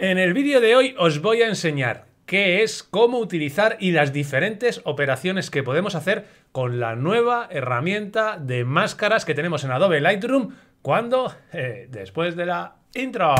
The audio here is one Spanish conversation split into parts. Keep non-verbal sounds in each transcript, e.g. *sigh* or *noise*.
En el vídeo de hoy os voy a enseñar qué es, cómo utilizar y las diferentes operaciones que podemos hacer con la nueva herramienta de máscaras que tenemos en Adobe Lightroom cuando eh, después de la intro.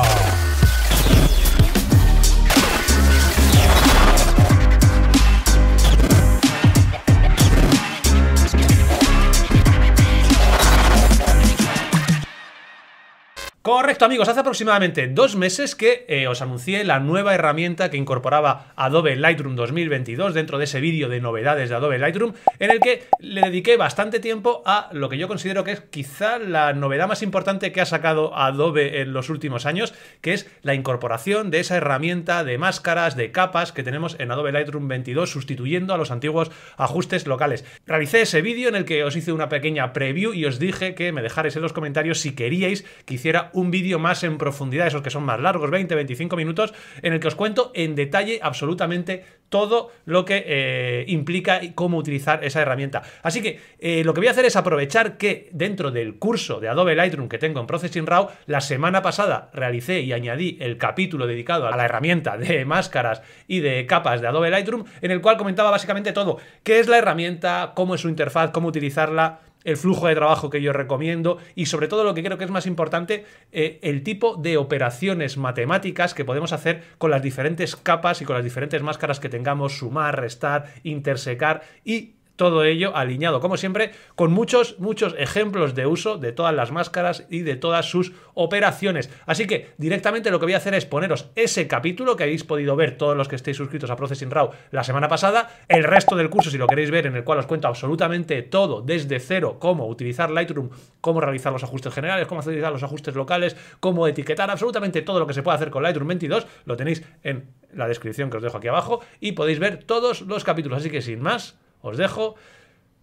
Correcto amigos, hace aproximadamente dos meses que eh, os anuncié la nueva herramienta que incorporaba Adobe Lightroom 2022 dentro de ese vídeo de novedades de Adobe Lightroom en el que le dediqué bastante tiempo a lo que yo considero que es quizá la novedad más importante que ha sacado Adobe en los últimos años, que es la incorporación de esa herramienta de máscaras, de capas que tenemos en Adobe Lightroom 22 sustituyendo a los antiguos ajustes locales. Realicé ese vídeo en el que os hice una pequeña preview y os dije que me dejarais en los comentarios si queríais que hiciera un vídeo más en profundidad, esos que son más largos, 20-25 minutos, en el que os cuento en detalle absolutamente todo lo que eh, implica y cómo utilizar esa herramienta. Así que eh, lo que voy a hacer es aprovechar que dentro del curso de Adobe Lightroom que tengo en Processing Raw, la semana pasada realicé y añadí el capítulo dedicado a la herramienta de *laughs* máscaras y de capas de Adobe Lightroom, en el cual comentaba básicamente todo, qué es la herramienta, cómo es su interfaz, cómo utilizarla, el flujo de trabajo que yo recomiendo y sobre todo lo que creo que es más importante, eh, el tipo de operaciones matemáticas que podemos hacer con las diferentes capas y con las diferentes máscaras que tengamos, sumar, restar, intersecar y todo ello alineado, como siempre, con muchos, muchos ejemplos de uso de todas las máscaras y de todas sus operaciones. Así que directamente lo que voy a hacer es poneros ese capítulo que habéis podido ver todos los que estéis suscritos a Processing Raw la semana pasada, el resto del curso si lo queréis ver en el cual os cuento absolutamente todo desde cero, cómo utilizar Lightroom, cómo realizar los ajustes generales, cómo utilizar los ajustes locales, cómo etiquetar, absolutamente todo lo que se puede hacer con Lightroom 22, lo tenéis en la descripción que os dejo aquí abajo y podéis ver todos los capítulos. Así que sin más, os dejo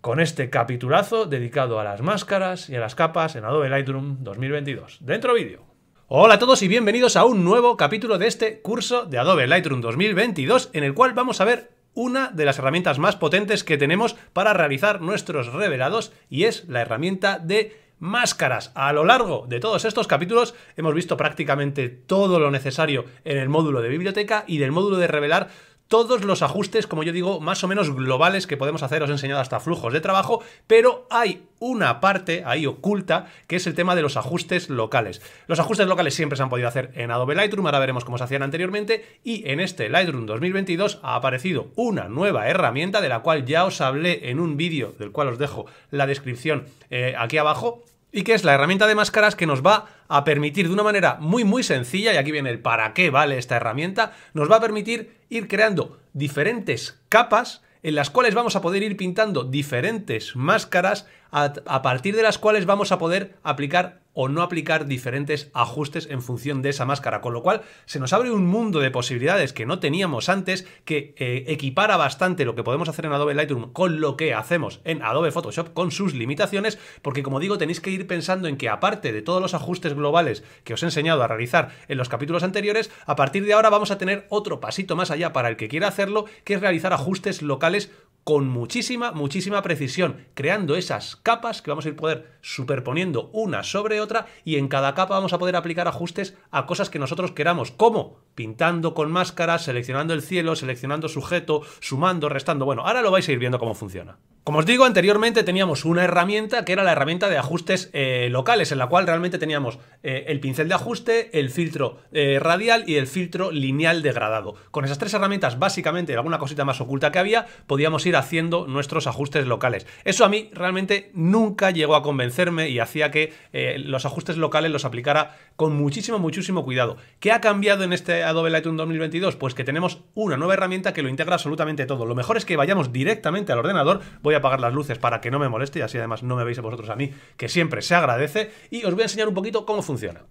con este capitulazo dedicado a las máscaras y a las capas en Adobe Lightroom 2022. Dentro vídeo. Hola a todos y bienvenidos a un nuevo capítulo de este curso de Adobe Lightroom 2022 en el cual vamos a ver una de las herramientas más potentes que tenemos para realizar nuestros revelados y es la herramienta de máscaras. A lo largo de todos estos capítulos hemos visto prácticamente todo lo necesario en el módulo de biblioteca y del módulo de revelar todos los ajustes, como yo digo, más o menos globales que podemos hacer. Os he enseñado hasta flujos de trabajo, pero hay una parte ahí oculta que es el tema de los ajustes locales. Los ajustes locales siempre se han podido hacer en Adobe Lightroom, ahora veremos cómo se hacían anteriormente, y en este Lightroom 2022 ha aparecido una nueva herramienta de la cual ya os hablé en un vídeo, del cual os dejo la descripción eh, aquí abajo, y que es la herramienta de máscaras que nos va a permitir de una manera muy muy sencilla, y aquí viene el para qué vale esta herramienta, nos va a permitir ir creando diferentes capas en las cuales vamos a poder ir pintando diferentes máscaras a, partir de las cuales vamos a poder aplicar o no aplicar diferentes ajustes en función de esa máscara, con lo cual se nos abre un mundo de posibilidades que no teníamos antes, que eh, equipara bastante lo que podemos hacer en Adobe Lightroom con lo que hacemos en Adobe Photoshop con sus limitaciones, porque como digo tenéis que ir pensando en que aparte de todos los ajustes globales que os he enseñado a realizar en los capítulos anteriores, a partir de ahora vamos a tener otro pasito más allá para el que quiera hacerlo, que es realizar ajustes locales con muchísima, muchísima precisión, creando esas capas que vamos a ir poder superponiendo una sobre otra y en cada capa vamos a poder aplicar ajustes a cosas que nosotros queramos. ¿Cómo? Pintando con máscaras, seleccionando el cielo, seleccionando sujeto, sumando, restando. Bueno, ahora lo vais a ir viendo cómo funciona. Como os digo, anteriormente teníamos una herramienta que era la herramienta de ajustes eh, locales, en la cual realmente teníamos eh, el pincel de ajuste, el filtro eh, radial y el filtro lineal degradado. Con esas tres herramientas, básicamente, alguna cosita más oculta que había, podíamos ir haciendo nuestros ajustes locales. Eso a mí realmente nunca llegó a convencerme y hacía que los ajustes locales los aplicara con muchísimo, muchísimo cuidado. ¿Qué ha cambiado en este Adobe Lightroom 2022? Pues que tenemos una nueva herramienta que lo integra absolutamente todo. Lo mejor es que vayamos directamente al ordenador, voy apagar las luces para que no me moleste y así además no me veis a vosotros a mí, que siempre se agradece. Y os voy a enseñar un poquito cómo funciona.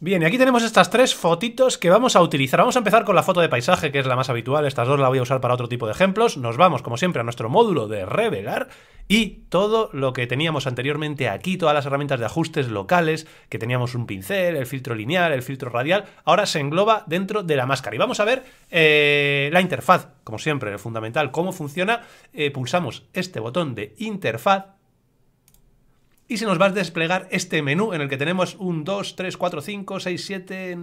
Bien, y aquí tenemos estas tres fotitos que vamos a utilizar. Vamos a empezar con la foto de paisaje, que es la más habitual. Estas dos la voy a usar para otro tipo de ejemplos. Nos vamos, como siempre, a nuestro módulo de revelar y todo lo que teníamos anteriormente aquí, todas las herramientas de ajustes locales, que teníamos un pincel, el filtro lineal, el filtro radial, ahora se engloba dentro de la máscara. Y vamos a ver eh, la interfaz, como siempre, el fundamental, cómo funciona. Eh, pulsamos este botón de interfaz y se nos va a desplegar este menú en el que tenemos un 2, 3, 4, 5, 6, 7,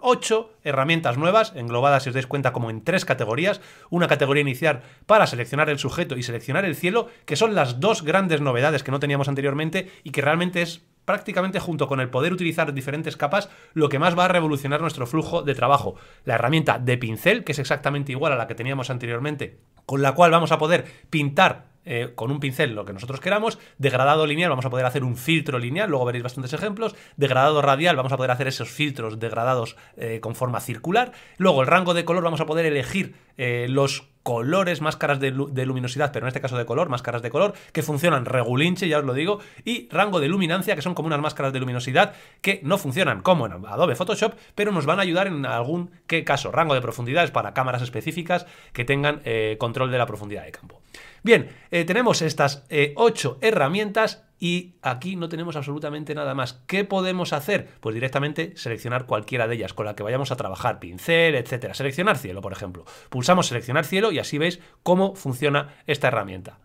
8 herramientas nuevas, englobadas, si os dais cuenta, como en tres categorías. Una categoría inicial para seleccionar el sujeto y seleccionar el cielo, que son las dos grandes novedades que no teníamos anteriormente y que realmente es prácticamente junto con el poder utilizar diferentes capas, lo que más va a revolucionar nuestro flujo de trabajo. La herramienta de pincel, que es exactamente igual a la que teníamos anteriormente, con la cual vamos a poder pintar eh, con un pincel lo que nosotros queramos. Degradado lineal, vamos a poder hacer un filtro lineal, luego veréis bastantes ejemplos. Degradado radial, vamos a poder hacer esos filtros degradados eh, con forma circular. Luego el rango de color, vamos a poder elegir eh, los colores, máscaras de, luminosidad, pero en este caso de color, máscaras de color, que funcionan regulinche, ya os lo digo, y rango de luminancia, que son como unas máscaras de luminosidad que no funcionan como en Adobe Photoshop, pero nos van a ayudar en algún ¿qué caso. Rango de profundidades para cámaras específicas que tengan control de la profundidad de campo. Bien, eh, tenemos estas eh, ocho herramientas y aquí no tenemos absolutamente nada más. ¿Qué podemos hacer? Pues directamente seleccionar cualquiera de ellas con la que vayamos a trabajar, pincel, etcétera. Seleccionar cielo, por ejemplo. Pulsamos seleccionar cielo y así veis cómo funciona esta herramienta.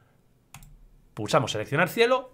Pulsamos seleccionar cielo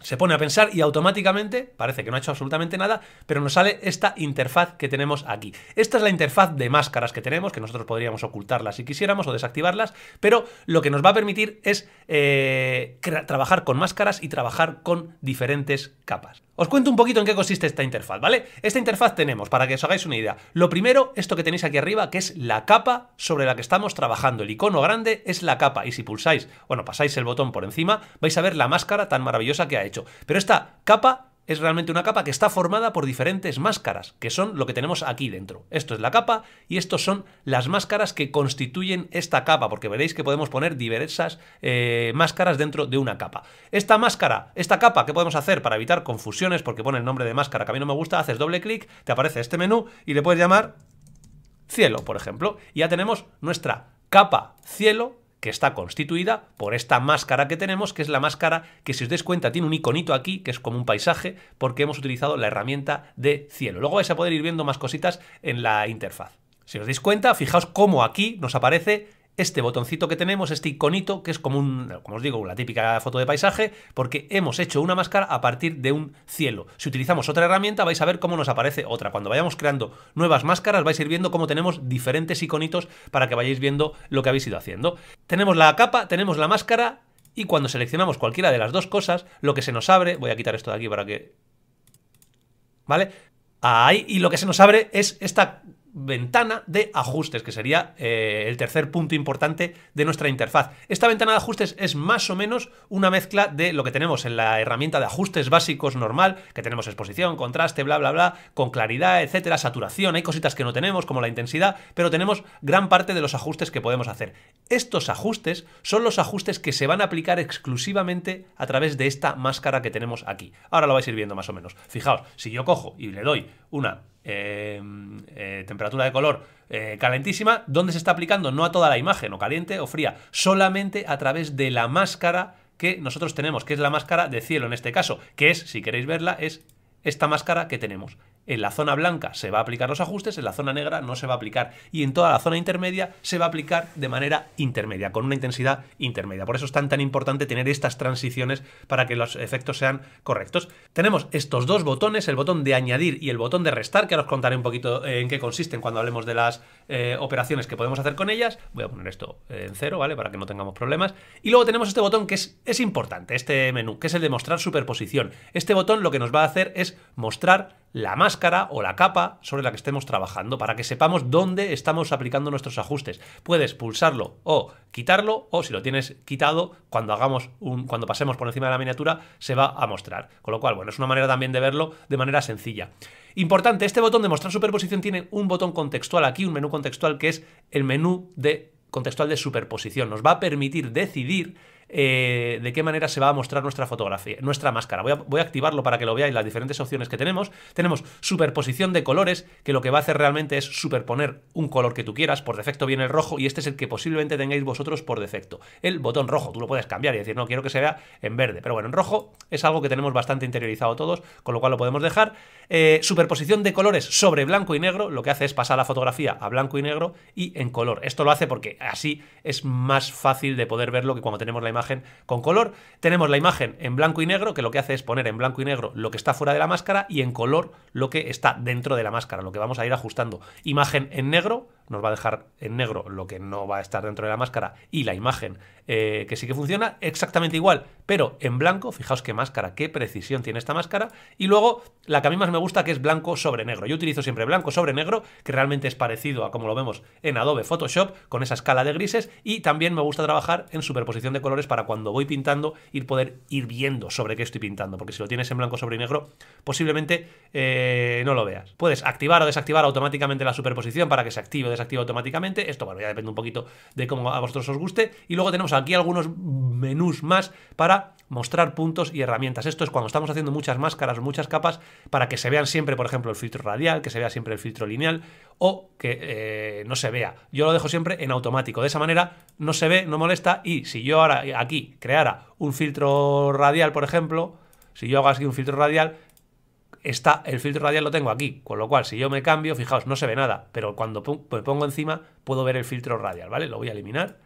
se pone a pensar y automáticamente, parece que no ha hecho absolutamente nada, pero nos sale esta interfaz que tenemos aquí. Esta es la interfaz de máscaras que tenemos, que nosotros podríamos ocultarlas si quisiéramos o desactivarlas, pero lo que nos va a permitir es eh, trabajar con máscaras y trabajar con diferentes capas. Os cuento un poquito en qué consiste esta interfaz, ¿vale? Esta interfaz tenemos, para que os hagáis una idea, lo primero, esto que tenéis aquí arriba, que es la capa sobre la que estamos trabajando. El icono grande es la capa y si pulsáis, bueno, pasáis el botón por encima, vais a ver la máscara tan maravillosa que ha hecho. Pero esta capa es realmente una capa que está formada por diferentes máscaras, que son lo que tenemos aquí dentro. Esto es la capa y estos son las máscaras que constituyen esta capa, porque veréis que podemos poner diversas eh, máscaras dentro de una capa. Esta máscara, esta capa, ¿qué podemos hacer para evitar confusiones? Porque pone el nombre de máscara que a mí no me gusta, haces doble clic, te aparece este menú y le puedes llamar cielo, por ejemplo. Y ya tenemos nuestra capa cielo que está constituida por esta máscara que tenemos, que es la máscara que si os dais cuenta tiene un iconito aquí, que es como un paisaje, porque hemos utilizado la herramienta de cielo. Luego vais a poder ir viendo más cositas en la interfaz. Si os dais cuenta, fijaos cómo aquí nos aparece este botoncito que tenemos, este iconito, que es como un, como os digo, la típica foto de paisaje, porque hemos hecho una máscara a partir de un cielo. Si utilizamos otra herramienta vais a ver cómo nos aparece otra. Cuando vayamos creando nuevas máscaras vais a ir viendo cómo tenemos diferentes iconitos para que vayáis viendo lo que habéis ido haciendo. Tenemos la capa, tenemos la máscara y cuando seleccionamos cualquiera de las dos cosas, lo que se nos abre, voy a quitar esto de aquí para que... ¿Vale? Ahí, y lo que se nos abre es esta ventana de ajustes, que sería eh, el tercer punto importante de nuestra interfaz. Esta ventana de ajustes es más o menos una mezcla de lo que tenemos en la herramienta de ajustes básicos normal, que tenemos exposición, contraste, bla, bla, bla, con claridad, etcétera, saturación, hay cositas que no tenemos, como la intensidad, pero tenemos gran parte de los ajustes que podemos hacer. Estos ajustes son los ajustes que se van a aplicar exclusivamente a través de esta máscara que tenemos aquí. Ahora lo vais a ir viendo más o menos. Fijaos, si yo cojo y le doy una eh, eh, temperatura de color eh, calentísima, ¿dónde se está aplicando? No a toda la imagen, o caliente o fría, solamente a través de la máscara que nosotros tenemos, que es la máscara de cielo en este caso, que es, si queréis verla, es esta máscara que tenemos. En la zona blanca se va a aplicar los ajustes, en la zona negra no se va a aplicar y en toda la zona intermedia se va a aplicar de manera intermedia, con una intensidad intermedia. Por eso es tan tan importante tener estas transiciones para que los efectos sean correctos. Tenemos estos dos botones, el botón de añadir y el botón de restar, que ahora os contaré un poquito en qué consisten cuando hablemos de las eh, operaciones que podemos hacer con ellas. Voy a poner esto en cero, ¿vale? Para que no tengamos problemas. Y luego tenemos este botón que es, es importante, este menú, que es el de mostrar superposición. Este botón lo que nos va a hacer es mostrar la máscara o la capa sobre la que estemos trabajando para que sepamos dónde estamos aplicando nuestros ajustes. Puedes pulsarlo o quitarlo o si lo tienes quitado, cuando hagamos un cuando pasemos por encima de la miniatura se va a mostrar. Con lo cual, bueno, es una manera también de verlo de manera sencilla. Importante, este botón de mostrar superposición tiene un botón contextual aquí, un menú contextual que es el menú de contextual de superposición. Nos va a permitir decidir eh, de qué manera se va a mostrar nuestra fotografía, nuestra máscara. Voy a, activarlo para que lo veáis las diferentes opciones que tenemos. Tenemos superposición de colores, que lo que va a hacer realmente es superponer un color que tú quieras. Por defecto viene el rojo y este es el que posiblemente tengáis vosotros por defecto. El botón rojo, tú lo puedes cambiar y decir, no, quiero que se vea en verde. Pero bueno, en rojo es algo que tenemos bastante interiorizado todos, con lo cual lo podemos dejar. Eh, superposición de colores sobre blanco y negro, lo que hace es pasar la fotografía a blanco y negro y en color. Esto lo hace porque así es más fácil de poder verlo que cuando tenemos la imagen con color. Tenemos la imagen en blanco y negro, que lo que hace es poner en blanco y negro lo que está fuera de la máscara y en color lo que está dentro de la máscara, lo que vamos a ir ajustando. Imagen en negro, nos va a dejar en negro lo que no va a estar dentro de la máscara y la imagen eh, que sí que funciona exactamente igual, pero en blanco, fijaos qué máscara, qué precisión tiene esta máscara, y luego la que a mí más me gusta que es blanco sobre negro. Yo utilizo siempre blanco sobre negro, que realmente es parecido a como lo vemos en Adobe Photoshop, con esa escala de grises, y también me gusta trabajar en superposición de colores para cuando voy pintando ir poder ir viendo sobre qué estoy pintando, porque si lo tienes en blanco sobre negro, posiblemente eh, no lo veas. Puedes activar o desactivar automáticamente la superposición para que se active o desactive automáticamente. Esto, bueno, ya depende un poquito de cómo a vosotros os guste. Y luego tenemos aquí algunos menús más para mostrar puntos y herramientas. Esto es cuando estamos haciendo muchas máscaras muchas capas para que se vean siempre, por ejemplo, el filtro radial, que se vea siempre el filtro lineal o que eh, no se vea. Yo lo dejo siempre en automático. De esa manera no se ve, no molesta y si yo ahora aquí creara un filtro radial, por ejemplo, si yo hago así un filtro radial, está el filtro radial lo tengo aquí, con lo cual si yo me cambio, fijaos, no se ve nada, pero cuando me pongo encima puedo ver el filtro radial, ¿vale? Lo voy a eliminar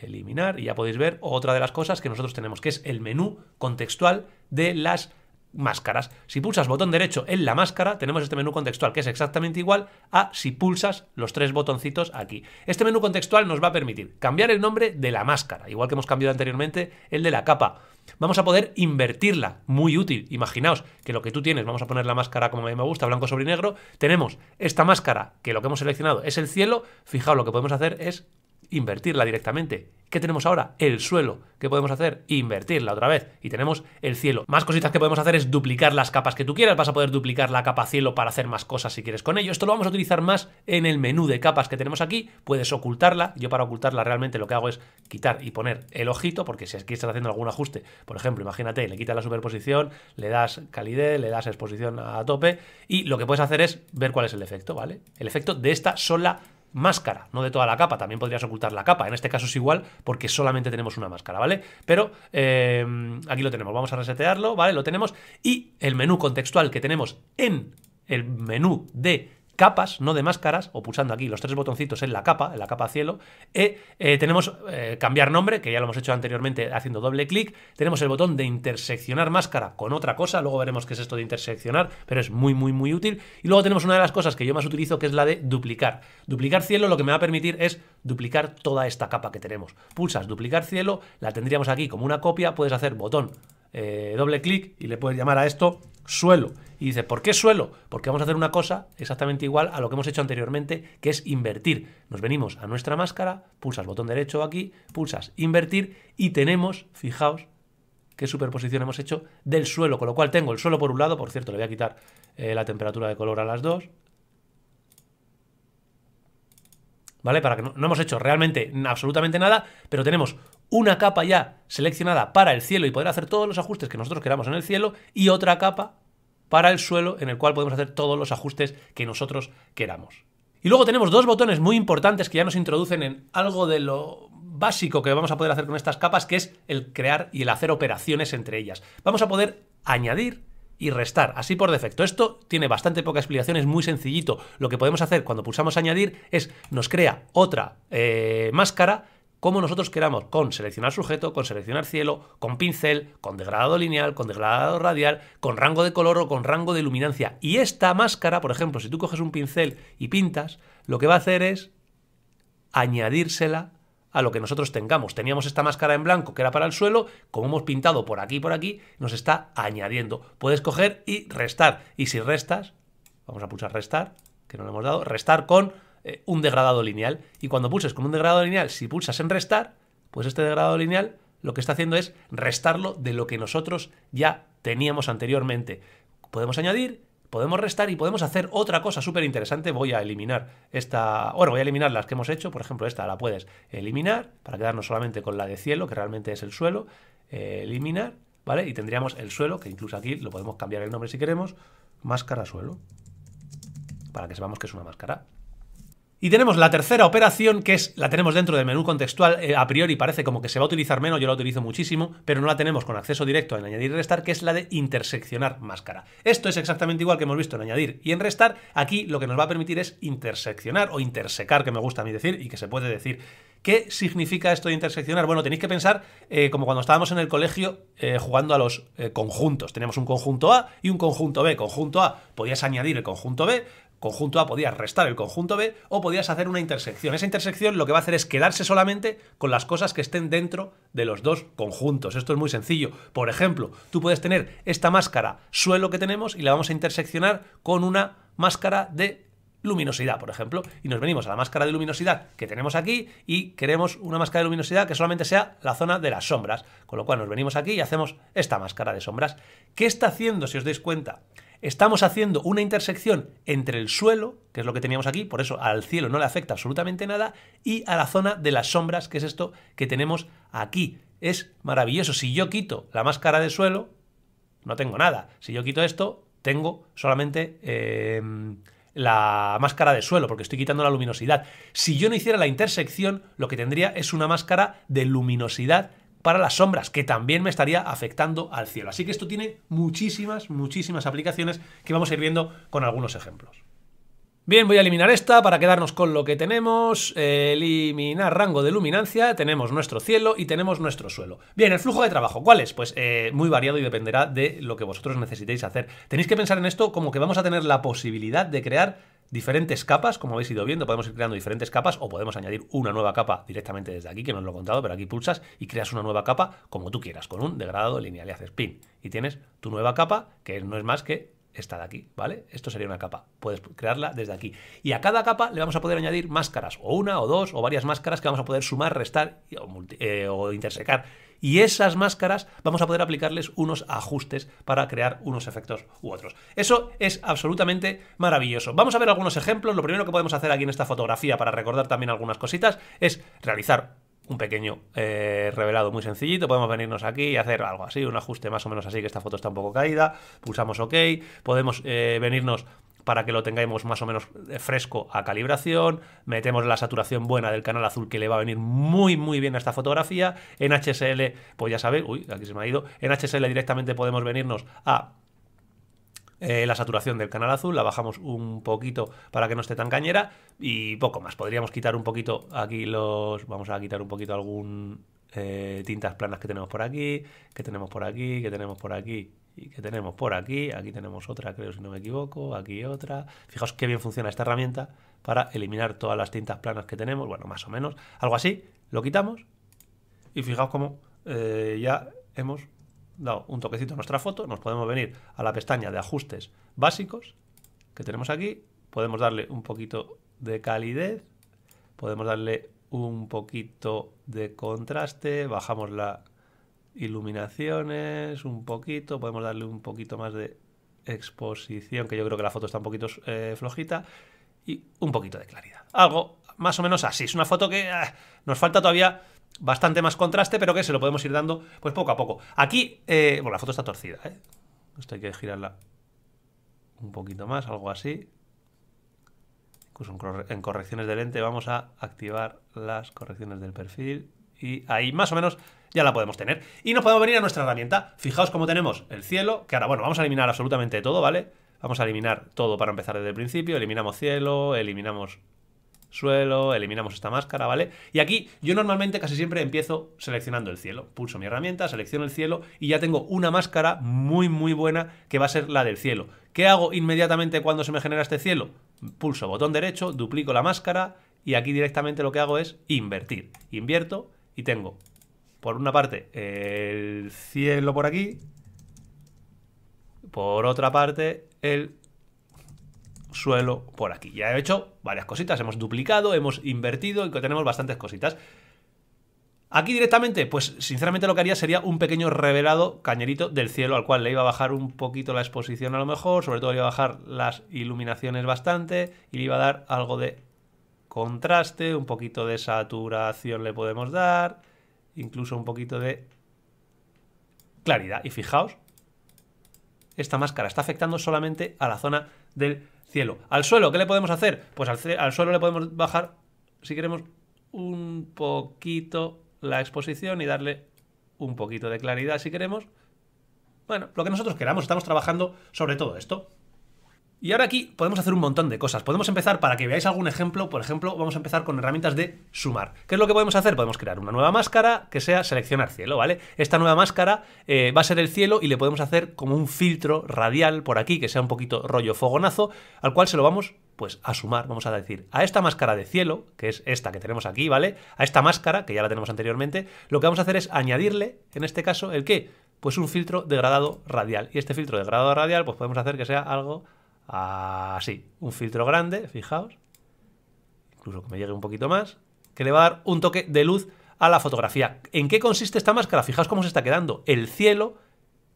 eliminar y ya podéis ver otra de las cosas que nosotros tenemos, que es el menú contextual de las máscaras. Si pulsas botón derecho en la máscara, tenemos este menú contextual que es exactamente igual a si pulsas los tres botoncitos aquí. Este menú contextual nos va a permitir cambiar el nombre de la máscara, igual que hemos cambiado anteriormente el de la capa. Vamos a poder invertirla, muy útil. Imaginaos que lo que tú tienes, vamos a poner la máscara como a mí me gusta, blanco sobre negro, tenemos esta máscara que lo que hemos seleccionado es el cielo, fijaos lo que podemos hacer es invertirla directamente. ¿Qué tenemos ahora? El suelo. ¿Qué podemos hacer? Invertirla otra vez. Y tenemos el cielo. Más cositas que podemos hacer es duplicar las capas que tú quieras. Vas a poder duplicar la capa cielo para hacer más cosas si quieres con ello. Esto lo vamos a utilizar más en el menú de capas que tenemos aquí. Puedes ocultarla. Yo para ocultarla realmente lo que hago es quitar y poner el ojito, porque si aquí estás haciendo algún ajuste, por ejemplo, imagínate, le quitas la superposición, le das calidez, le das exposición a tope y lo que puedes hacer es ver cuál es el efecto, ¿vale? El efecto de esta sola máscara, no de toda la capa, también podrías ocultar la capa, en este caso es igual porque solamente tenemos una máscara, ¿vale? Pero eh, aquí lo tenemos, vamos a resetearlo, ¿vale? Lo tenemos y el menú contextual que tenemos en el menú de capas, no de máscaras, o pulsando aquí los tres botoncitos en la capa, en la capa cielo, eh, eh, tenemos eh, cambiar nombre, que ya lo hemos hecho anteriormente haciendo doble clic, tenemos el botón de interseccionar máscara con otra cosa, luego veremos qué es esto de interseccionar, pero es muy, muy, muy útil, y luego tenemos una de las cosas que yo más utilizo, que es la de duplicar. Duplicar cielo lo que me va a permitir es duplicar toda esta capa que tenemos. Pulsas duplicar cielo, la tendríamos aquí como una copia, puedes hacer botón doble clic y le puedes llamar a esto suelo. Y dice, ¿por qué suelo? Porque vamos a hacer una cosa exactamente igual a lo que hemos hecho anteriormente, que es invertir. Nos venimos a nuestra máscara, pulsas botón derecho aquí, pulsas invertir y tenemos, fijaos, qué superposición hemos hecho del suelo, con lo cual tengo el suelo por un lado, por cierto, le voy a quitar eh, la temperatura de color a las dos, ¿vale? Para que no, no, hemos hecho realmente absolutamente nada, pero tenemos una capa ya seleccionada para el cielo y poder hacer todos los ajustes que nosotros queramos en el cielo y otra capa para el suelo en el cual podemos hacer todos los ajustes que nosotros queramos. Y luego tenemos dos botones muy importantes que ya nos introducen en algo de lo básico que vamos a poder hacer con estas capas, que es el crear y el hacer operaciones entre ellas. Vamos a poder añadir y restar, así por defecto. Esto tiene bastante poca explicación, es muy sencillito. Lo que podemos hacer cuando pulsamos añadir es nos crea otra eh, máscara como nosotros queramos, con seleccionar sujeto, con seleccionar cielo, con pincel, con degradado lineal, con degradado radial, con rango de color o con rango de luminancia. Y esta máscara, por ejemplo, si tú coges un pincel y pintas, lo que va a hacer es añadírsela a lo que nosotros tengamos. Teníamos esta máscara en blanco que era para el suelo, como hemos pintado por aquí y por aquí, nos está añadiendo. Puedes coger y restar. Y si restas, vamos a pulsar restar, que no le hemos dado, restar con eh, un degradado lineal. Y cuando pulses con un degradado lineal, si pulsas en restar, pues este degradado lineal lo que está haciendo es restarlo de lo que nosotros ya teníamos anteriormente. Podemos añadir, podemos restar y podemos hacer otra cosa súper interesante. Voy a eliminar esta, bueno, voy a eliminar las que hemos hecho, por ejemplo, esta la puedes eliminar para quedarnos solamente con la de cielo, que realmente es el suelo, eh, eliminar, ¿vale? Y tendríamos el suelo, que incluso aquí lo podemos cambiar el nombre si queremos, máscara suelo, para que sepamos que es una máscara. Y tenemos la tercera operación, que es la tenemos dentro del menú contextual. Eh, a priori parece como que se va a utilizar menos, yo la utilizo muchísimo, pero no la tenemos con acceso directo en añadir y restar, que es la de interseccionar máscara. Esto es exactamente igual que hemos visto en añadir y en restar. Aquí lo que nos va a permitir es interseccionar o intersecar, que me gusta a mí decir y que se puede decir. ¿Qué significa esto de interseccionar? Bueno, tenéis que pensar eh, como cuando estábamos en el colegio eh, jugando a los conjuntos. Teníamos un conjunto A y un conjunto B. Conjunto A podías añadir el conjunto B, conjunto A podías restar el conjunto B o podías hacer una intersección. Esa intersección lo que va a hacer es quedarse solamente con las cosas que estén dentro de los dos conjuntos. Esto es muy sencillo. Por ejemplo, tú puedes tener esta máscara suelo que tenemos y la vamos a interseccionar con una máscara de luminosidad, por ejemplo, y nos venimos a la máscara de luminosidad que tenemos aquí y queremos una máscara de luminosidad que solamente sea la zona de las sombras, con lo cual nos venimos aquí y hacemos esta máscara de sombras. ¿Qué está haciendo, si os dais cuenta? Estamos haciendo una intersección entre el suelo, que es lo que teníamos aquí, por eso al cielo no le afecta absolutamente nada, y a la zona de las sombras, que es esto que tenemos aquí. Es maravilloso. Si yo quito la máscara de suelo, no tengo nada. Si yo quito esto, tengo solamente eh, la máscara de suelo, porque estoy quitando la luminosidad. Si yo no hiciera la intersección, lo que tendría es una máscara de luminosidad para las sombras, que también me estaría afectando al cielo. Así que esto tiene muchísimas, muchísimas aplicaciones que vamos a ir viendo con algunos ejemplos. Bien, voy a eliminar esta para quedarnos con lo que tenemos. eliminar rango de luminancia. Tenemos nuestro cielo y tenemos nuestro suelo. Bien, el flujo de trabajo, ¿cuál es? Pues eh, muy variado y dependerá de lo que vosotros necesitéis hacer. Tenéis que pensar en esto como que vamos a tener la posibilidad de crear diferentes capas, como habéis ido viendo, podemos ir creando diferentes capas o podemos añadir una nueva capa directamente desde aquí, que no os lo he contado, pero aquí pulsas y creas una nueva capa como tú quieras, con un degradado lineal y haces pin. Y tienes tu nueva capa, que no es más que esta de aquí, ¿vale? Esto sería una capa. Puedes crearla desde aquí. Y a cada capa le vamos a poder añadir máscaras, o una, o dos, o varias máscaras que vamos a poder sumar, restar o, eh, o intersecar y esas máscaras vamos a poder aplicarles unos ajustes para crear unos efectos u otros. Eso es absolutamente maravilloso. Vamos a ver algunos ejemplos. Lo primero que podemos hacer aquí en esta fotografía para recordar también algunas cositas es realizar un pequeño eh, revelado muy sencillito. Podemos venirnos aquí y hacer algo así, un ajuste más o menos así, que esta foto está un poco caída. Pulsamos OK. Podemos eh, venirnos para que lo tengamos más o menos eh, fresco a calibración. Metemos la saturación buena del canal azul que le va a venir muy muy bien a esta fotografía. En HSL, pues ya sabéis, uy, aquí se me ha ido. En HSL directamente podemos venirnos a eh, la saturación del canal azul, la bajamos un poquito para que no esté tan cañera y poco más. Podríamos quitar un poquito aquí los... Vamos a quitar un poquito algún eh, tintas planas que tenemos por aquí, que tenemos por aquí, que tenemos por aquí y que tenemos por aquí, aquí tenemos otra, creo si no me equivoco, aquí otra. Fijaos qué bien funciona esta herramienta para eliminar todas las tintas planas que tenemos, bueno, más o menos, algo así, lo quitamos y fijaos cómo eh, ya hemos dado un toquecito a nuestra foto, nos podemos venir a la pestaña de ajustes básicos que tenemos aquí, podemos darle un poquito de calidez, podemos darle un poquito de contraste, bajamos la iluminaciones, un poquito, podemos darle un poquito más de exposición, que yo creo que la foto está un poquito eh, flojita, y un poquito de claridad. Algo más o menos así. Es una foto que ah, nos falta todavía bastante más contraste, pero que se lo podemos ir dando pues poco a poco. Aquí, eh, bueno, la foto está torcida, ¿eh? Esto hay que girarla un poquito más, algo así. Incluso en correcciones de lente vamos a activar las correcciones del perfil y ahí más o menos ya la podemos tener. Y nos podemos venir a nuestra herramienta. Fijaos cómo tenemos el cielo, que ahora, bueno, vamos a eliminar absolutamente todo, ¿vale? Vamos a eliminar todo para empezar desde el principio. Eliminamos cielo, eliminamos suelo, eliminamos esta máscara, ¿vale? Y aquí yo normalmente casi siempre empiezo seleccionando el cielo. Pulso mi herramienta, selecciono el cielo y ya tengo una máscara muy muy buena que va a ser la del cielo. ¿Qué hago inmediatamente cuando se me genera este cielo? Pulso botón derecho, duplico la máscara y aquí directamente lo que hago es invertir. Invierto y tengo por una parte el cielo por aquí, por otra parte el suelo por aquí. Ya he hecho varias cositas, hemos duplicado, hemos invertido y tenemos bastantes cositas. Aquí directamente, pues sinceramente lo que haría sería un pequeño revelado cañerito del cielo al cual le iba a bajar un poquito la exposición a lo mejor, sobre todo le iba a bajar las iluminaciones bastante y le iba a dar algo de contraste, un poquito de saturación le podemos dar incluso un poquito de claridad. Y fijaos, esta máscara está afectando solamente a la zona del cielo. Al suelo, ¿qué le podemos hacer? Pues al, al suelo le podemos bajar, si queremos, un poquito la exposición y darle un poquito de claridad si queremos. Bueno, lo que nosotros queramos, estamos trabajando sobre todo esto. Y ahora aquí podemos hacer un montón de cosas. Podemos empezar, para que veáis algún ejemplo, por ejemplo, vamos a empezar con herramientas de sumar. ¿Qué es lo que podemos hacer? Podemos crear una nueva máscara que sea seleccionar cielo, ¿vale? Esta nueva máscara eh, va a ser el cielo y le podemos hacer como un filtro radial por aquí, que sea un poquito rollo fogonazo, al cual se lo vamos pues a sumar, vamos a decir, a esta máscara de cielo, que es esta que tenemos aquí, ¿vale? A esta máscara, que ya la tenemos anteriormente, lo que vamos a hacer es añadirle, en este caso, ¿el qué? Pues un filtro degradado radial. Y este filtro degradado radial, pues podemos hacer que sea algo así. Un filtro grande, fijaos. Incluso que me llegue un poquito más. Que le va a dar un toque de luz a la fotografía. ¿En qué consiste esta máscara? Fijaos cómo se está quedando. El cielo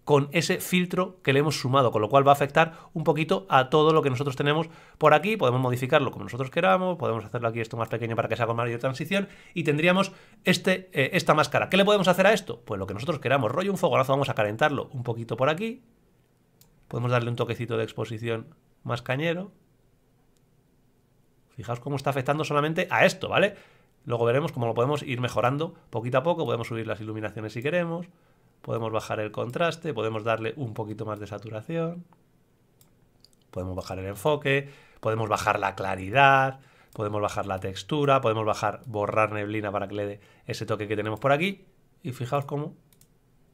con ese filtro que le hemos sumado, con lo cual va a afectar un poquito a todo lo que nosotros tenemos por aquí. Podemos modificarlo como nosotros queramos, podemos hacerlo aquí esto más pequeño para que sea con mayor transición y tendríamos este, eh, esta máscara. ¿Qué le podemos hacer a esto? Pues lo que nosotros queramos. Rollo un fogonazo, vamos a calentarlo un poquito por aquí, Podemos darle un toquecito de exposición más cañero. Fijaos cómo está afectando solamente a esto, ¿vale? Luego veremos cómo lo podemos ir mejorando poquito a poco. Podemos subir las iluminaciones si queremos. Podemos bajar el contraste. Podemos darle un poquito más de saturación. Podemos bajar el enfoque. Podemos bajar la claridad. Podemos bajar la textura. Podemos bajar, borrar neblina para que le dé ese toque que tenemos por aquí. Y fijaos cómo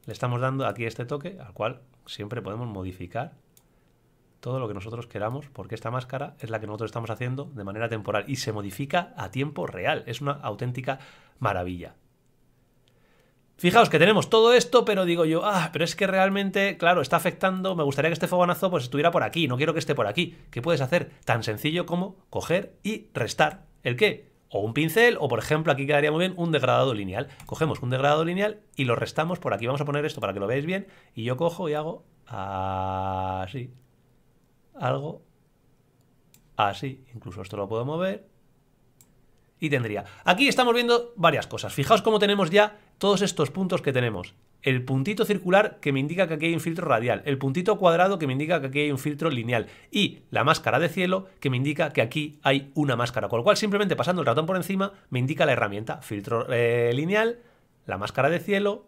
le estamos dando aquí este toque al cual siempre podemos modificar todo lo que nosotros queramos, porque esta máscara es la que nosotros estamos haciendo de manera temporal y se modifica a tiempo real. Es una auténtica maravilla. Fijaos que tenemos todo esto, pero digo yo, ah, pero es que realmente, claro, está afectando, me gustaría que este fogonazo pues estuviera por aquí, no quiero que esté por aquí. ¿Qué puedes hacer? Tan sencillo como coger y restar. ¿El qué? O un pincel, o por ejemplo, aquí quedaría muy bien un degradado lineal. Cogemos un degradado lineal y lo restamos por aquí. Vamos a poner esto para que lo veáis bien. Y yo cojo y hago así. Algo así. Incluso esto lo puedo mover. Y tendría. Aquí estamos viendo varias cosas. Fijaos cómo tenemos ya todos estos puntos que tenemos. El puntito circular que me indica que aquí hay un filtro radial, el puntito cuadrado que me indica que aquí hay un filtro lineal. Y la máscara de cielo que me indica que aquí hay una máscara, con lo cual simplemente pasando el ratón por encima me indica la herramienta. Filtro eh, lineal, la máscara de cielo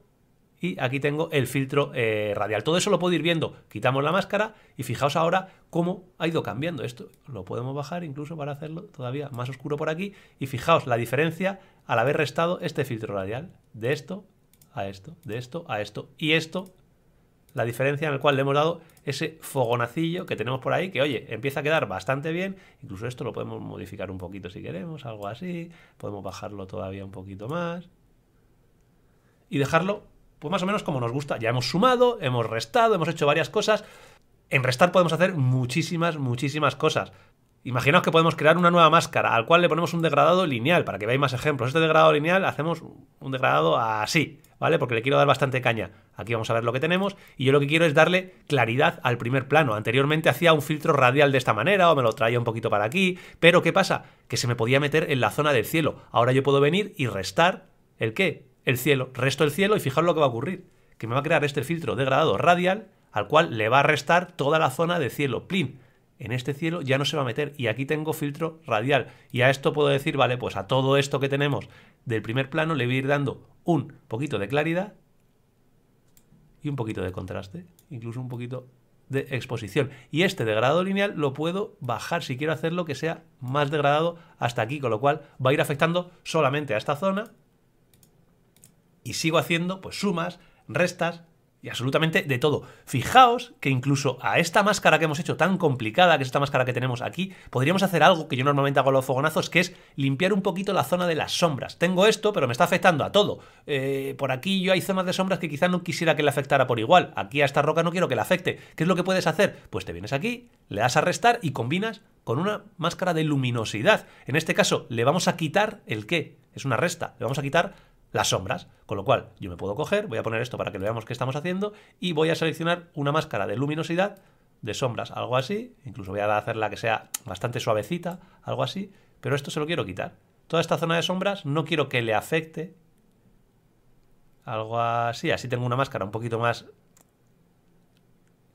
y aquí tengo el filtro eh, radial. Todo eso lo puedo ir viendo. Quitamos la máscara y fijaos ahora cómo ha ido cambiando esto. Lo podemos bajar incluso para hacerlo todavía más oscuro por aquí y fijaos la diferencia al haber restado este filtro radial de esto a esto, de esto a esto. Y esto, la diferencia en la cual le hemos dado ese fogonacillo que tenemos por ahí, que oye, empieza a quedar bastante bien. Incluso esto lo podemos modificar un poquito si queremos, algo así. Podemos bajarlo todavía un poquito más. Y dejarlo, pues más o menos como nos gusta. Ya hemos sumado, hemos restado, hemos hecho varias cosas. En restar podemos hacer muchísimas, muchísimas cosas. Imaginaos que podemos crear una nueva máscara al cual le ponemos un degradado lineal, para que veáis más ejemplos. Este degradado lineal hacemos un degradado así, ¿vale? Porque le quiero dar bastante caña. Aquí vamos a ver lo que tenemos y yo lo que quiero es darle claridad al primer plano. Anteriormente hacía un filtro radial de esta manera o me lo traía un poquito para aquí, pero ¿qué pasa? Que se me podía meter en la zona del cielo. Ahora yo puedo venir y restar el qué? El cielo. Resto el cielo y fijaros lo que va a ocurrir. Que me va a crear este filtro degradado radial al cual le va a restar toda la zona de cielo. Plin en este cielo ya no se va a meter y aquí tengo filtro radial y a esto puedo decir, vale, pues a todo esto que tenemos del primer plano le voy a ir dando un poquito de claridad y un poquito de contraste, incluso un poquito de exposición. Y este degradado lineal lo puedo bajar si quiero hacerlo que sea más degradado hasta aquí, con lo cual va a ir afectando solamente a esta zona y sigo haciendo pues sumas, restas, y absolutamente de todo. Fijaos que incluso a esta máscara que hemos hecho tan complicada, que es esta máscara que tenemos aquí, podríamos hacer algo que yo normalmente hago los fogonazos, que es limpiar un poquito la zona de las sombras. Tengo esto, pero me está afectando a todo. Eh, por aquí yo hay zonas de sombras que quizá no quisiera que le afectara por igual. Aquí a esta roca no quiero que le afecte. ¿Qué es lo que puedes hacer? Pues te vienes aquí, le das a restar y combinas con una máscara de luminosidad. En este caso, le vamos a quitar el qué. Es una resta. Le vamos a quitar las sombras. Con lo cual, yo me puedo coger, voy a poner esto para que veamos qué estamos haciendo y voy a seleccionar una máscara de luminosidad de sombras, algo así. Incluso voy a hacerla que sea bastante suavecita, algo así. Pero esto se lo quiero quitar. Toda esta zona de sombras no quiero que le afecte. Algo así. Así tengo una máscara un poquito más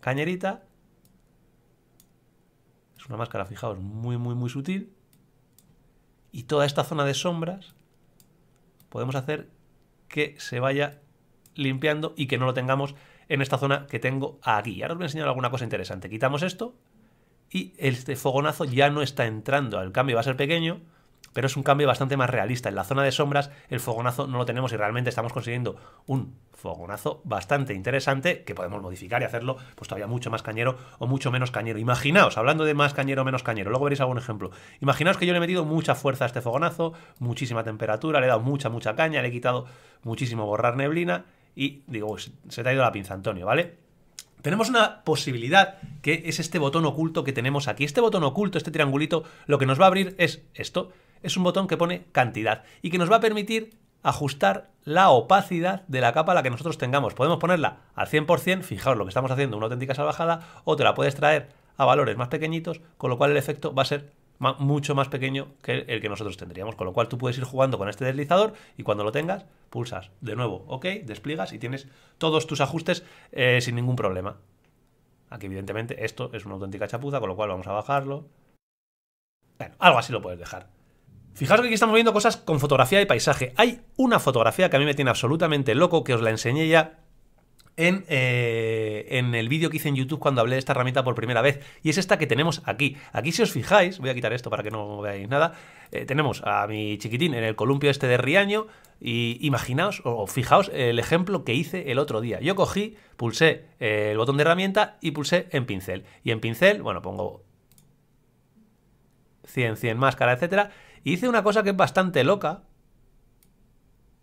cañerita. Es una máscara, fijaos, muy, muy, muy sutil. Y toda esta zona de sombras podemos hacer que se vaya limpiando y que no lo tengamos en esta zona que tengo aquí. Ahora os voy a enseñar alguna cosa interesante. Quitamos esto y este fogonazo ya no está entrando. El cambio va a ser pequeño, pero es un cambio bastante más realista. En la zona de sombras el fogonazo no lo tenemos y realmente estamos consiguiendo un fogonazo bastante interesante que podemos modificar y hacerlo pues todavía mucho más cañero o mucho menos cañero. Imaginaos, hablando de más cañero o menos cañero, luego veréis algún ejemplo. Imaginaos que yo le he metido mucha fuerza a este fogonazo, muchísima temperatura, le he dado mucha, mucha caña, le he quitado muchísimo borrar neblina y digo, pues, se te ha ido la pinza, Antonio, ¿vale? tenemos una posibilidad que es este botón oculto que tenemos aquí. Este botón oculto, este triangulito, lo que nos va a abrir es esto. Es un botón que pone cantidad y que nos va a permitir ajustar la opacidad de la capa a la que nosotros tengamos. Podemos ponerla al 100%, fijaos lo que estamos haciendo, una auténtica salvajada, o te la puedes traer a valores más pequeñitos, con lo cual el efecto va a ser mucho más pequeño que el que nosotros tendríamos. Con lo cual tú puedes ir jugando con este deslizador y cuando lo tengas, pulsas de nuevo OK, despliegas y tienes todos tus ajustes eh, sin ningún problema. Aquí evidentemente esto es una auténtica chapuza, con lo cual vamos a bajarlo. Bueno, algo así lo puedes dejar. Fijaos que aquí estamos viendo cosas con fotografía de paisaje. Hay una fotografía que a mí me tiene absolutamente loco, que os la enseñé ya en, eh, en el vídeo que hice en YouTube cuando hablé de esta herramienta por primera vez. Y es esta que tenemos aquí. Aquí si os fijáis, voy a quitar esto para que no veáis nada, eh, tenemos a mi chiquitín en el columpio este de Riaño y imaginaos o fijaos el ejemplo que hice el otro día. Yo cogí, pulsé eh, el botón de herramienta y pulsé en pincel. Y en pincel, bueno, pongo 100, 100 máscara, etcétera. Hice una cosa que es bastante loca,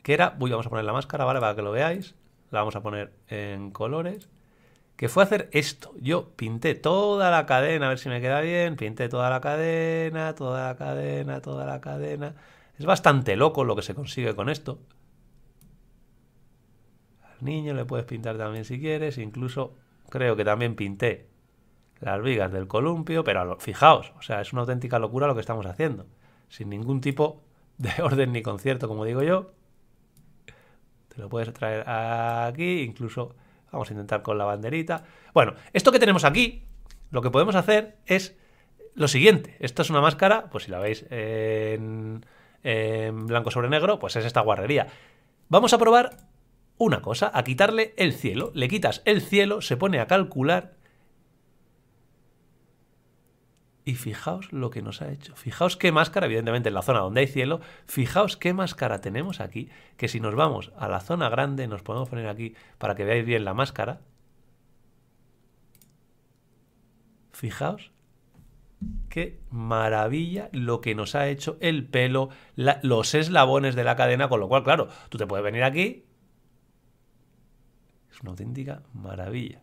que era, voy, vamos a poner la máscara, ¿vale? Para que lo veáis la vamos a poner en colores, que fue hacer esto. Yo pinté toda la cadena, a ver si me queda bien, pinté toda la cadena, toda la cadena, toda la cadena. Es bastante loco lo que se consigue con esto. Al niño le puedes pintar también si quieres, incluso creo que también pinté las vigas del columpio, pero fijaos, o sea, es una auténtica locura lo que estamos haciendo, sin ningún tipo de *laughs* orden ni concierto, como digo yo. Te lo puedes traer aquí, incluso vamos a intentar con la banderita. Bueno, esto que tenemos aquí, lo que podemos hacer es lo siguiente. Esto es una máscara, pues si la veis en, en blanco sobre negro, pues es esta guarrería. Vamos a probar una cosa, a quitarle el cielo. Le quitas el cielo, se pone a calcular y fijaos lo que nos ha hecho. Fijaos qué máscara, evidentemente en la zona donde hay cielo, fijaos qué máscara tenemos aquí, que si nos vamos a la zona grande, nos podemos poner aquí para que veáis bien la máscara. Fijaos qué maravilla lo que nos ha hecho el pelo, los eslabones de la cadena, con lo cual, claro, tú te puedes venir aquí. Es una auténtica maravilla.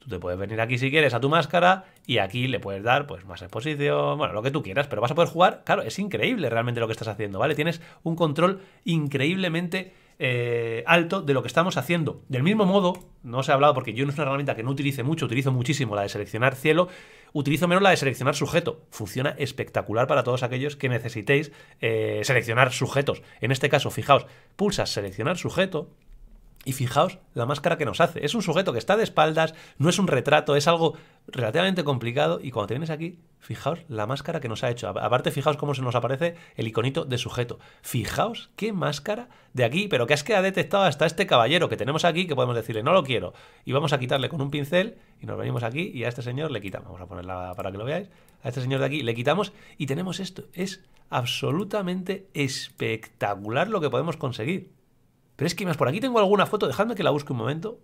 Tú te puedes venir aquí si quieres a tu máscara y aquí le puedes dar pues más exposición, bueno, lo que tú quieras, pero vas a poder jugar, claro, es increíble realmente lo que estás haciendo, ¿vale? Tienes un control increíblemente eh, alto de lo que estamos haciendo. Del mismo modo, no os he hablado porque yo no es una herramienta que no utilice mucho, utilizo muchísimo la de seleccionar cielo, utilizo menos la de seleccionar sujeto. Funciona espectacular para todos aquellos que necesitéis eh, seleccionar sujetos. En este caso, fijaos, pulsas seleccionar sujeto y fijaos la máscara que nos hace. Es un sujeto que está de espaldas, no es un retrato, es algo relativamente complicado. Y cuando te vienes aquí, fijaos la máscara que nos ha hecho. Aparte, fijaos cómo se nos aparece el iconito de sujeto. Fijaos qué máscara de aquí, pero que es que ha detectado hasta este caballero que tenemos aquí, que podemos decirle, no lo quiero. Y vamos a quitarle con un pincel y nos venimos aquí y a este señor le quitamos. Vamos a ponerla para que lo veáis. A este señor de aquí le quitamos y tenemos esto. Es absolutamente espectacular lo que podemos conseguir. Pero es que más por aquí tengo alguna foto, dejadme que la busque un momento.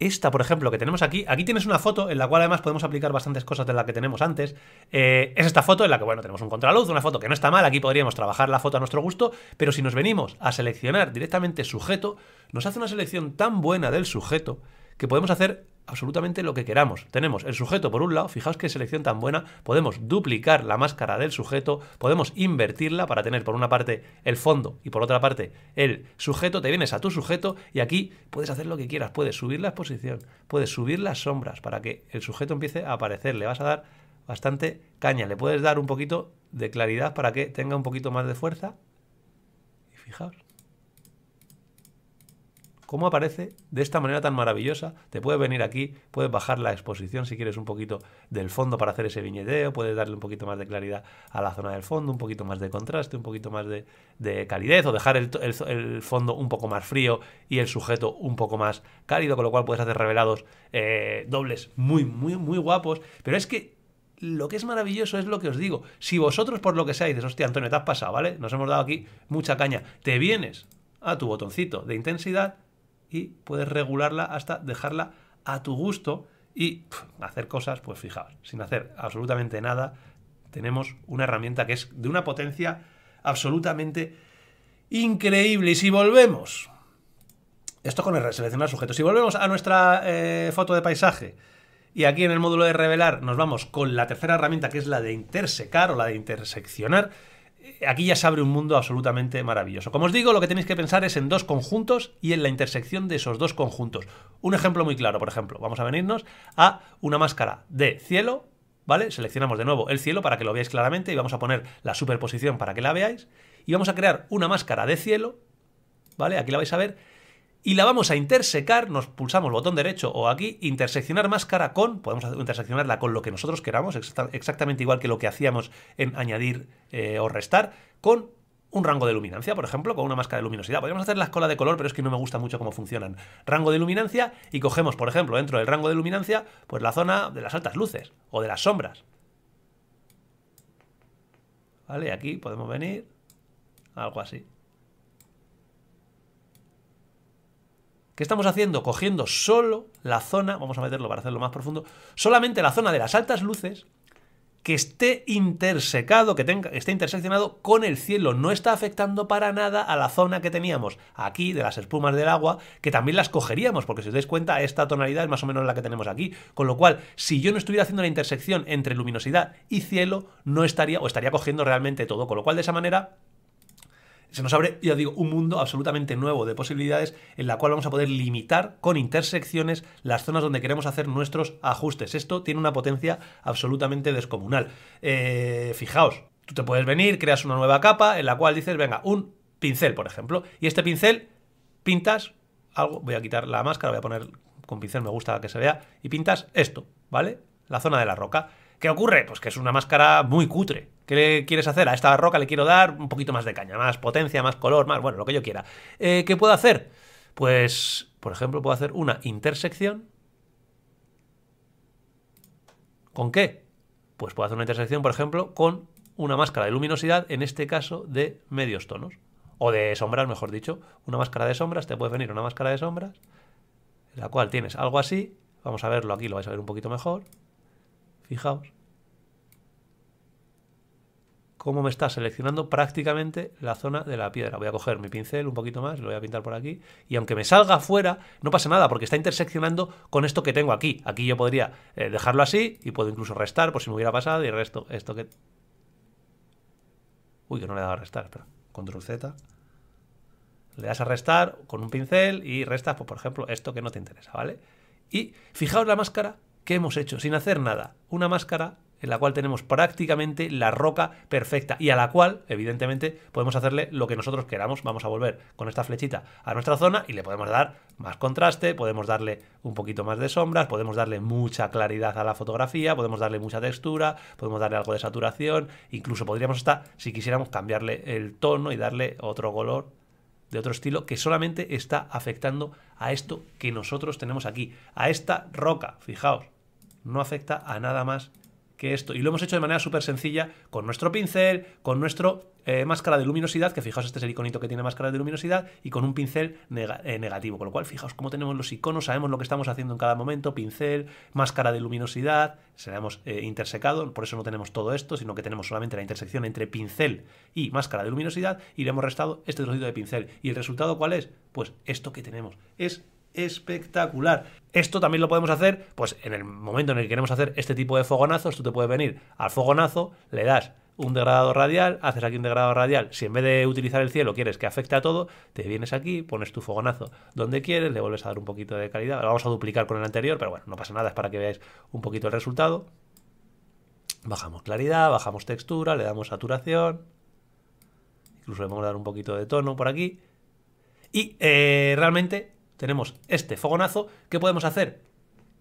Esta, por ejemplo, que tenemos aquí, aquí tienes una foto en la cual además podemos aplicar bastantes cosas de las que tenemos antes. Eh, es esta foto en la que, bueno, tenemos un contraluz, una foto que no está mal, aquí podríamos trabajar la foto a nuestro gusto, pero si nos venimos a seleccionar directamente sujeto, nos hace una selección tan buena del sujeto que podemos hacer absolutamente lo que queramos. Tenemos el sujeto por un lado, fijaos qué selección tan buena, podemos duplicar la máscara del sujeto, podemos invertirla para tener por una parte el fondo y por otra parte el sujeto, te vienes a tu sujeto y aquí puedes hacer lo que quieras, puedes subir la exposición, puedes subir las sombras para que el sujeto empiece a aparecer, le vas a dar bastante caña, le puedes dar un poquito de claridad para que tenga un poquito más de fuerza. Y fijaos cómo aparece de esta manera tan maravillosa. Te puedes venir aquí, puedes bajar la exposición si quieres un poquito del fondo para hacer ese viñeteo, puedes darle un poquito más de claridad a la zona del fondo, un poquito más de contraste, un poquito más de, calidez o dejar el, fondo un poco más frío y el sujeto un poco más cálido, con lo cual puedes hacer revelados eh, dobles muy, muy, muy guapos. Pero es que lo que es maravilloso es lo que os digo. Si vosotros por lo que sea dices, hostia, Antonio, te has pasado, ¿vale? Nos hemos dado aquí mucha caña. Te vienes a tu botoncito de intensidad y puedes regularla hasta dejarla a tu gusto y hacer cosas, pues fijaos, sin hacer absolutamente nada, tenemos una herramienta que es de una potencia absolutamente increíble. Y si volvemos, esto con el seleccionar sujetos, si volvemos a nuestra eh, foto de paisaje, y aquí en el módulo de revelar nos vamos con la tercera herramienta que es la de intersecar o la de interseccionar, aquí ya se abre un mundo absolutamente maravilloso. Como os digo, lo que tenéis que pensar es en dos conjuntos y en la intersección de esos dos conjuntos. Un ejemplo muy claro, por ejemplo, vamos a venirnos a una máscara de cielo, ¿vale? Seleccionamos de nuevo el cielo para que lo veáis claramente y vamos a poner la superposición para que la veáis. Y vamos a crear una máscara de cielo, ¿vale? Aquí la vais a ver y la vamos a intersecar, nos pulsamos botón derecho o aquí, interseccionar máscara con, podemos interseccionarla con lo que nosotros queramos, exactamente igual que lo que hacíamos en añadir eh, o restar, con un rango de luminancia, por ejemplo, con una máscara de luminosidad. Podríamos hacer la escuela de color, pero es que no me gusta mucho cómo funcionan. Rango de luminancia y cogemos, por ejemplo, dentro del rango de luminancia, pues la zona de las altas luces o de las sombras. ¿Vale? Aquí podemos venir, algo así. ¿Qué estamos haciendo? Cogiendo solo la zona, vamos a meterlo para hacerlo más profundo, solamente la zona de las altas luces que esté intersecado, que tenga, esté interseccionado con el cielo. No está afectando para nada a la zona que teníamos aquí de las espumas del agua, que también las cogeríamos, porque si os dais cuenta, esta tonalidad es más o menos la que tenemos aquí. Con lo cual, si yo no estuviera haciendo la intersección entre luminosidad y cielo, no estaría, o estaría cogiendo realmente todo. Con lo cual, de esa manera, se nos abre, ya digo, un mundo absolutamente nuevo de posibilidades en la cual vamos a poder limitar con intersecciones las zonas donde queremos hacer nuestros ajustes. Esto tiene una potencia absolutamente descomunal. Eh, fijaos, tú te puedes venir, creas una nueva capa en la cual dices, venga, un pincel, por ejemplo, y este pincel pintas algo, voy a quitar la máscara, voy a poner con pincel, me gusta que se vea, y pintas esto, ¿vale? La zona de la roca. ¿Qué ocurre? Pues que es una máscara muy cutre. ¿Qué le quieres hacer? A esta roca le quiero dar un poquito más de caña, más potencia, más color, más, bueno, lo que yo quiera. Eh, ¿Qué puedo hacer? Pues, por ejemplo, puedo hacer una intersección. ¿Con qué? Pues puedo hacer una intersección, por ejemplo, con una máscara de luminosidad, en este caso de medios tonos. O de sombras, mejor dicho. Una máscara de sombras, te puede venir una máscara de sombras, en la cual tienes algo así. Vamos a verlo aquí, lo vais a ver un poquito mejor. Fijaos. Cómo me está seleccionando prácticamente la zona de la piedra. Voy a coger mi pincel un poquito más, lo voy a pintar por aquí. Y aunque me salga afuera, no pasa nada, porque está interseccionando con esto que tengo aquí. Aquí yo podría eh, dejarlo así y puedo incluso restar por si me hubiera pasado y resto esto que... Uy, que no le he dado a restar, espera. Control Z. Le das a restar con un pincel y restas, pues, por ejemplo, esto que no te interesa, ¿vale? Y fijaos la máscara ¿Qué hemos hecho? Sin hacer nada. Una máscara en la cual tenemos prácticamente la roca perfecta y a la cual, evidentemente, podemos hacerle lo que nosotros queramos. Vamos a volver con esta flechita a nuestra zona y le podemos dar más contraste, podemos darle un poquito más de sombras, podemos darle mucha claridad a la fotografía, podemos darle mucha textura, podemos darle algo de saturación, incluso podríamos hasta, si quisiéramos, cambiarle el tono y darle otro color de otro estilo que solamente está afectando a esto que nosotros tenemos aquí, a esta roca, fijaos no afecta a nada más que esto. Y lo hemos hecho de manera súper sencilla con nuestro pincel, con nuestro eh, máscara de luminosidad, que fijaos, este es el iconito que tiene máscara de luminosidad, y con un pincel eh, negativo. Con lo cual, fijaos cómo tenemos los iconos, sabemos lo que estamos haciendo en cada momento, pincel, máscara de luminosidad, se la hemos eh, intersecado, por eso no tenemos todo esto, sino que tenemos solamente la intersección entre pincel y máscara de luminosidad, y le hemos restado este trocito de pincel. ¿Y el resultado cuál es? Pues esto que tenemos. Es espectacular. Esto también lo podemos hacer, pues en el momento en el que queremos hacer este tipo de fogonazos, tú te puedes venir al fogonazo, le das un degradado radial, haces aquí un degradado radial, si en vez de utilizar el cielo quieres que afecte a todo, te vienes aquí, pones tu fogonazo donde quieres, le vuelves a dar un poquito de calidad, lo vamos a duplicar con el anterior, pero bueno, no pasa nada, es para que veáis un poquito el resultado. Bajamos claridad, bajamos textura, le damos saturación, incluso le vamos dar un poquito de tono por aquí, y eh, realmente tenemos este fogonazo. ¿Qué podemos hacer?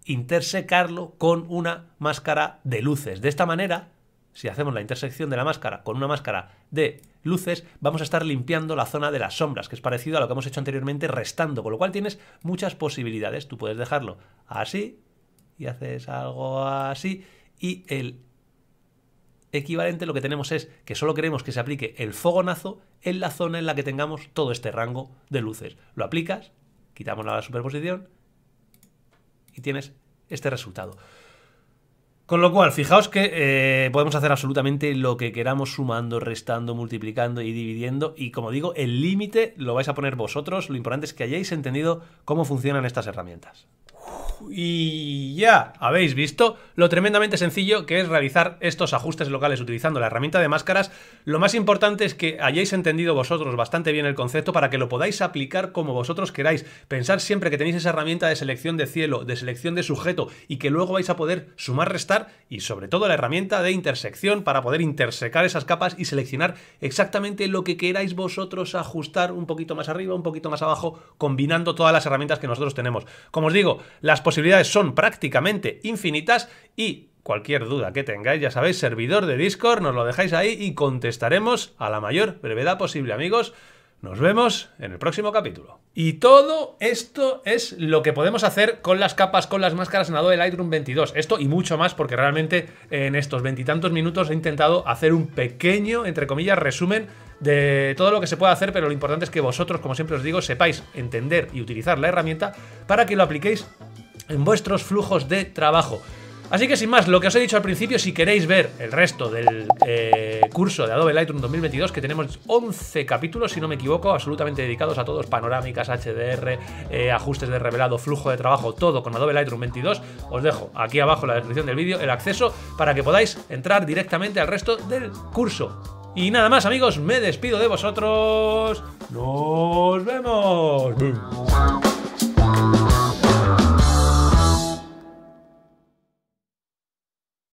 Intersecarlo con una máscara de luces. De esta manera, si hacemos la intersección de la máscara con una máscara de luces, vamos a estar limpiando la zona de las sombras, que es parecido a lo que hemos hecho anteriormente, restando, con lo cual tienes muchas posibilidades. Tú puedes dejarlo así y haces algo así y el equivalente lo que tenemos es que solo queremos que se aplique el fogonazo en la zona en la que tengamos todo este rango de luces. Lo aplicas, quitamos la superposición y tienes este resultado. Con lo cual, fijaos que eh, podemos hacer absolutamente lo que queramos sumando, restando, multiplicando y dividiendo. Y como digo, el límite lo vais a poner vosotros. Lo importante es que hayáis entendido cómo funcionan estas herramientas. Y ya habéis visto lo tremendamente sencillo que es realizar estos ajustes locales utilizando la herramienta de máscaras. Lo más importante es que hayáis entendido vosotros bastante bien el concepto para que lo podáis aplicar como vosotros queráis. Pensar siempre que tenéis esa herramienta de selección de cielo, de selección de sujeto y que luego vais a poder sumar, restar y sobre todo la herramienta de intersección para poder intersecar esas capas y seleccionar exactamente lo que queráis vosotros ajustar un poquito más arriba, un poquito más abajo, combinando todas las herramientas que nosotros tenemos. Como os digo, las posibilidades son prácticamente infinitas y cualquier duda que tengáis, ya sabéis, servidor de Discord, nos lo dejáis ahí y contestaremos a la mayor brevedad posible, amigos. Nos vemos en el próximo capítulo. Y todo esto es lo que podemos hacer con las capas, con las máscaras en Adobe Lightroom 22. Esto y mucho más porque realmente en estos veintitantos minutos he intentado hacer un pequeño, entre comillas, resumen de todo lo que se puede hacer, pero lo importante es que vosotros, como siempre os digo, sepáis entender y utilizar la herramienta para que lo apliquéis en vuestros flujos de trabajo. Así que sin más, lo que os he dicho al principio, si queréis ver el resto del eh, curso de Adobe Lightroom 2022, que tenemos 11 capítulos, si no me equivoco, absolutamente dedicados a todos, panorámicas, HDR, eh, ajustes de revelado, flujo de trabajo, todo con Adobe Lightroom 22, os dejo aquí abajo en la descripción del vídeo el acceso para que podáis entrar directamente al resto del curso. Y nada más amigos, me despido de vosotros. Nos vemos.